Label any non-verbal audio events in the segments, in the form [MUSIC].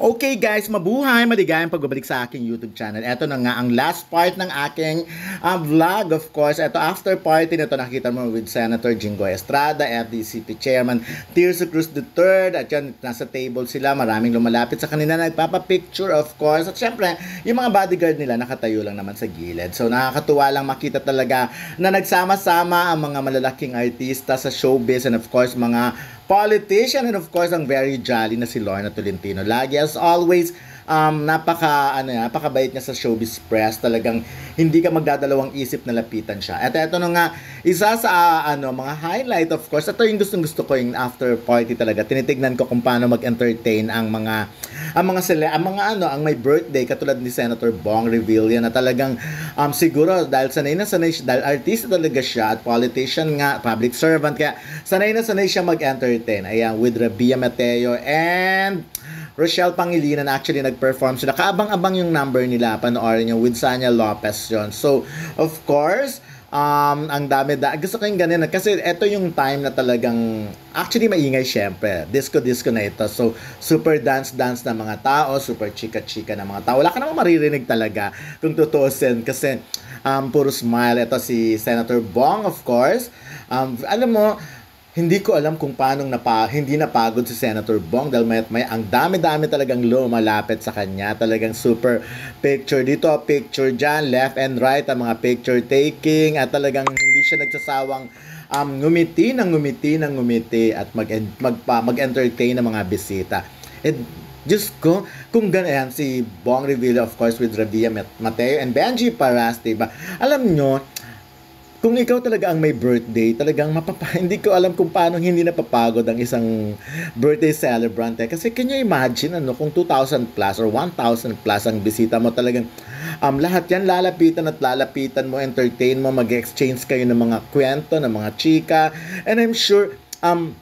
Okay guys, mabuhay, maligayang pagbabalik sa aking YouTube channel. Ito na nga ang last part ng aking uh, vlog. Of course, ito after party na ito nakita mo with Senator Jingo Estrada, FDCP Chairman Tirso Cruz III. At yan, nasa table sila, maraming lumalapit sa kanila, nagpapapicture of course. At syempre, yung mga bodyguard nila nakatayo lang naman sa gilid. So nakakatuwa lang makita talaga na nagsama-sama ang mga malalaking artista sa showbiz and of course mga politician and of course ang very jolly na si Lorna Tolentino. Lagi as always, um, napaka ano yan, napakabait niya sa showbiz press. Talagang hindi ka magdadalawang isip na lapitan siya. At ito na nga isa sa uh, ano mga highlight of course. Ito yung gustong gusto ko yung after party talaga. Tinitignan ko kung paano mag-entertain ang mga ang mga sele, ang mga ano, ang may birthday katulad ni Senator Bong Revilla na talagang um, siguro dahil sanay na sanay siya, dahil artista talaga siya at politician nga, public servant kaya sanay na sanay siya mag-entertain. Ayan, with Rabia Mateo and Rochelle Pangilinan actually nag-perform sila. Kaabang-abang yung number nila, panoorin nyo, with Sanya Lopez yon So, of course, um, ang dami da gusto ko yung ganun. Kasi ito yung time na talagang actually maingay syempre. Disco disco na ito. So super dance dance na mga tao super chika chika na mga tao. Wala ka namang maririnig talaga kung tutuusin. Kasi um, puro smile. Ito si Senator Bong of course. Um, alam mo hindi ko alam kung paano napa, hindi napagod si Senator Bong dahil may, may ang dami-dami talagang lumalapit sa kanya. Talagang super picture dito, picture dyan, left and right, ang mga picture taking at talagang hindi siya nagsasawang um, ngumiti ng ngumiti ng ngumiti at mag, mag, mag-entertain ng mga bisita. And Diyos ko, kung ganyan si Bong Revilla of course with Rabia Mateo and Benji Paras, diba? Alam nyo, kung ikaw talaga ang may birthday, talagang mapapa [LAUGHS] hindi ko alam kung paano hindi napapagod ang isang birthday celebrant. Eh. Kasi can you imagine ano kung 2,000 plus or 1,000 plus ang bisita mo talagang um, lahat yan lalapitan at lalapitan mo, entertain mo, mag-exchange kayo ng mga kwento, ng mga chika. And I'm sure um,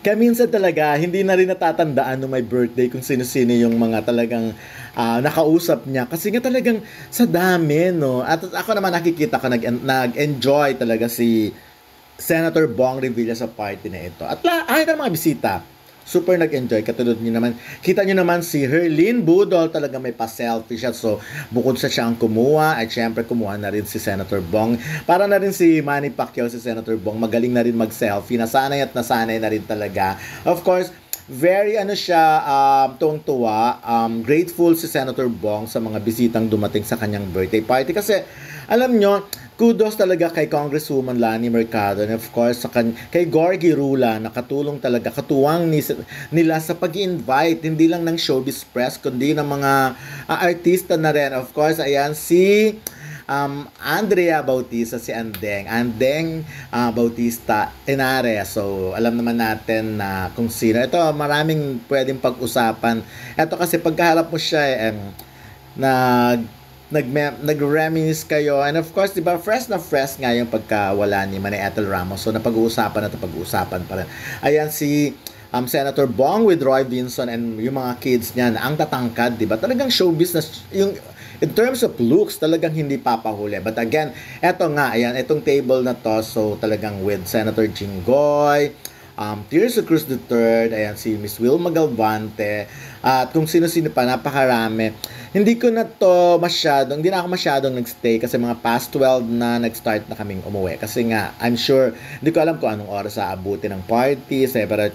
kaya minsan talaga, hindi na rin natatandaan no may birthday kung sino-sino yung mga talagang uh, nakausap niya. Kasi nga talagang sa dami, no? At ako naman nakikita ko, nag, nag-enjoy talaga si Senator Bong Revilla sa party na ito. At la, ay, mga bisita super nag-enjoy. Katulad niyo naman, kita niyo naman si Herlin Budol talaga may pa-selfie siya. So, bukod sa siya ang kumuha, at syempre kumuha na rin si Senator Bong. Para na rin si Manny Pacquiao, si Senator Bong, magaling na rin mag-selfie. Nasanay at nasanay na rin talaga. Of course, very ano siya um tuwang-tuwa. Um grateful si Senator Bong sa mga bisitang dumating sa kanyang birthday party. Kasi alam nyo kudos talaga kay Congresswoman Lani Mercado and of course sa kan kay Gorgie Rula nakatulong talaga katuwang ni, nila sa pag-invite. Hindi lang ng showbiz press kundi ng mga uh, artista na rin. Of course ayan si um, Andrea Bautista, si Andeng. Andeng uh, Bautista Enare. So, alam naman natin na kung sino. Ito, maraming pwedeng pag-usapan. Ito kasi pagkaharap mo siya, eh, nag nag nag-reminisce kayo and of course 'di ba fresh na fresh nga yung pagkawala ni Ethel Ramos so napag-uusapan at pag-uusapan pa rin ayan si um, Senator Bong with Roy Vinson and yung mga kids niya ang tatangkad 'di ba talagang show business yung in terms of looks talagang hindi papahuli but again eto nga ayan itong table na to so talagang with Senator Jinggoy um, Tirso Cruz III, ayan si Miss Wilma Galvante, at kung sino-sino pa, napakarami. Hindi ko na to masyadong, hindi na ako masyadong nagstay kasi mga past 12 na nag-start na kaming umuwi. Kasi nga, I'm sure, hindi ko alam kung anong oras aabuti ng party, pero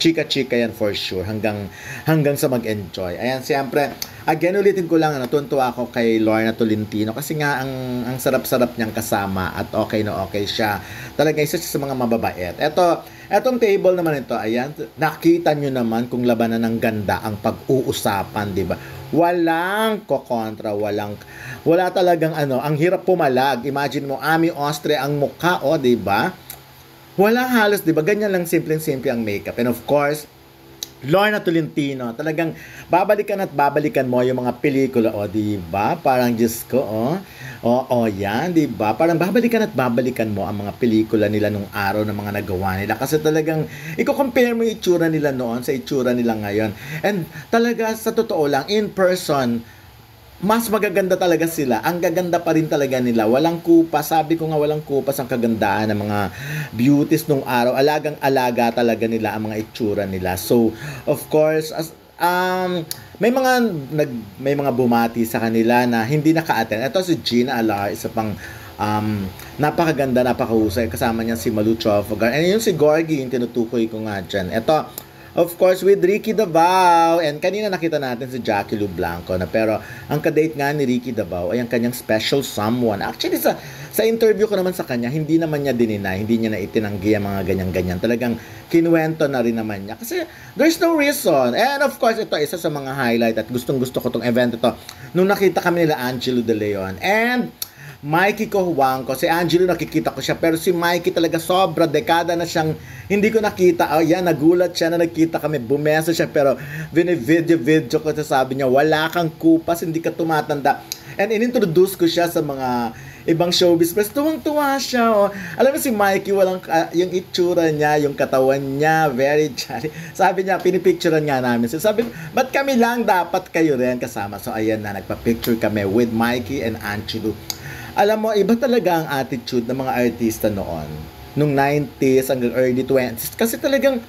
chika-chika yan for sure hanggang hanggang sa mag-enjoy. Ayan, siyempre, again ulitin ko lang, natutuwa ako kay Lorna Tolentino kasi nga ang ang sarap-sarap niyang kasama at okay na okay siya. Talaga isa siya sa mga mababait. Ito, etong table naman ito, ayan, nakita niyo naman kung labanan ng ganda ang pag-uusapan, 'di ba? Walang kokontra, walang wala talagang ano, ang hirap pumalag. Imagine mo, Ami Austria ang mukha, oh, 'di ba? Wala halos, di ba? Ganyan lang simple-simple ang makeup. And of course, Lorna Tolentino, talagang babalikan at babalikan mo yung mga pelikula, o, di ba? Parang Diyos ko, o. O, o, yan, di ba? Parang babalikan at babalikan mo ang mga pelikula nila nung araw ng mga nagawa nila. Kasi talagang, i-compare mo yung itsura nila noon sa itsura nila ngayon. And talaga, sa totoo lang, in person, mas magaganda talaga sila. Ang gaganda pa rin talaga nila. Walang kupas. Sabi ko nga walang kupas ang kagandaan ng mga beauties nung araw. Alagang-alaga talaga nila ang mga itsura nila. So, of course, as, um, may mga nag may mga bumati sa kanila na hindi naka-attend. Ito si Gina Alar, isa pang um, napakaganda, napakahusay. Kasama niya si Malu Chofagar. And yun si Gorgie, yung tinutukoy ko nga dyan. Ito, of course, with Ricky Davao. And kanina nakita natin si Jackie Lu Blanco. Na, pero ang kadate nga ni Ricky Davao ay ang kanyang special someone. Actually, sa, sa interview ko naman sa kanya, hindi naman niya dinina, hindi niya na itinanggi ang mga ganyan-ganyan. Talagang kinuwento na rin naman niya. Kasi there's no reason. And of course, ito isa sa mga highlight at gustong-gusto ko tong event ito. Nung nakita kami nila Angelo De Leon. And Mikey Kohuangko. Si Angelo nakikita ko siya pero si Mikey talaga sobra dekada na siyang hindi ko nakita. Oh, yan, nagulat siya na nakita kami. Bumesa siya pero video-video ko sa sabi niya, wala kang kupas, hindi ka tumatanda. And inintroduce ko siya sa mga ibang showbiz press. Tuwang-tuwa siya. Oh. Alam mo si Mikey, walang, uh, yung itsura niya, yung katawan niya, very [LAUGHS] jolly. Sabi niya, pinipicturean nga namin. So, sabi, ba't kami lang dapat kayo rin kasama? So, ayan na, nagpa-picture kami with Mikey and Angelo alam mo, iba talaga ang attitude ng mga artista noon. Nung 90s hanggang early 20s. Kasi talagang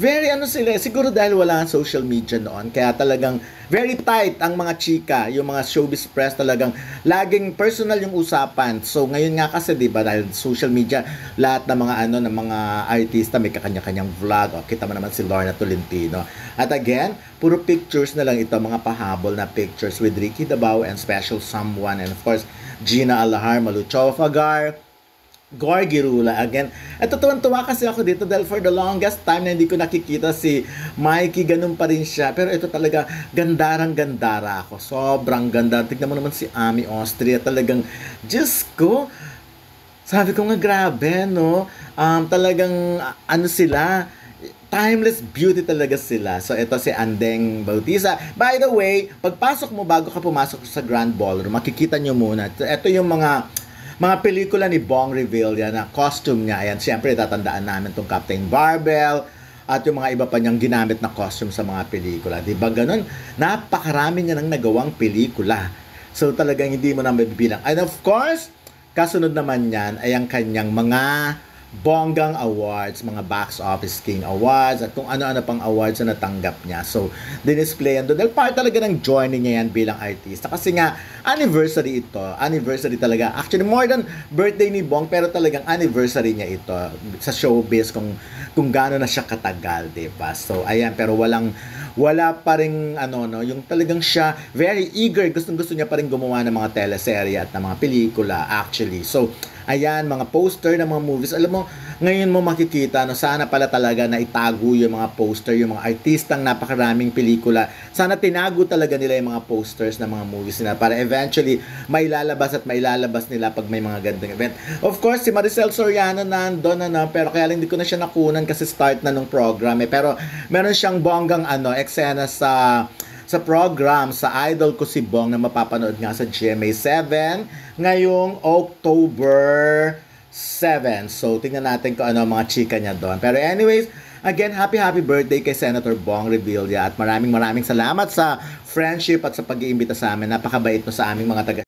very ano sila, siguro dahil wala ang social media noon, kaya talagang very tight ang mga chika, yung mga showbiz press talagang laging personal yung usapan. So ngayon nga kasi 'di ba dahil social media, lahat ng mga ano ng mga artista may kakanya-kanyang vlog. O, kita mo naman si Lorna Tolentino. At again, puro pictures na lang ito, mga pahabol na pictures with Ricky Dabao and special someone and of course Gina Alahar, Malu Chofagar, Gorgie Rula again. At tuwan-tuwa kasi ako dito dahil for the longest time na hindi ko nakikita si Mikey, ganun pa rin siya. Pero ito talaga, gandarang gandara ako. Sobrang ganda. Tignan mo naman si Ami Austria. Talagang, Diyos ko, sabi ko nga grabe, no? Um, talagang, ano sila, timeless beauty talaga sila. So, ito si Andeng Bautista. By the way, pagpasok mo, bago ka pumasok sa Grand Ballroom, makikita nyo muna. Ito yung mga mga pelikula ni Bong Revilla na costume niya. Ayan, siyempre tatandaan namin tong Captain Barbell at yung mga iba pa niyang ginamit na costume sa mga pelikula. Di ba ganun? Napakarami niya nang nagawang pelikula. So talagang hindi mo na mabibilang. And of course, kasunod naman yan ay ang kanyang mga bonggang awards, mga box office king awards, at kung ano-ano pang awards na natanggap niya. So, dinisplayan doon. Dahil part talaga ng journey niya yan bilang artista. Kasi nga, anniversary ito. Anniversary talaga. Actually, more than birthday ni Bong, pero talagang anniversary niya ito sa showbiz kung kung gaano na siya katagal, ba? So, ayan, pero walang wala pa rin ano no, yung talagang siya very eager, gustong-gusto niya pa rin gumawa ng mga teleserye at ng mga pelikula actually. So, ayan, mga poster ng mga movies. Alam mo, ngayon mo makikita no, sana pala talaga na itago yung mga poster, yung mga artistang napakaraming pelikula. Sana tinago talaga nila yung mga posters ng mga movies nila para eventually may lalabas at may lalabas nila pag may mga gandang event. Of course, si Maricel Soriano nandoon na na, pero kaya lang hindi ko na siya nakunan kasi start na nung program eh. Pero meron siyang bonggang ano, eksena sa sa program sa Idol ko si Bong na mapapanood nga sa GMA 7 ngayong October 7. So, tingnan natin kung ano mga chika niya doon. Pero anyways, again, happy happy birthday kay Senator Bong Revilla at maraming maraming salamat sa friendship at sa pag-iimbita sa amin. Napakabait mo sa aming mga taga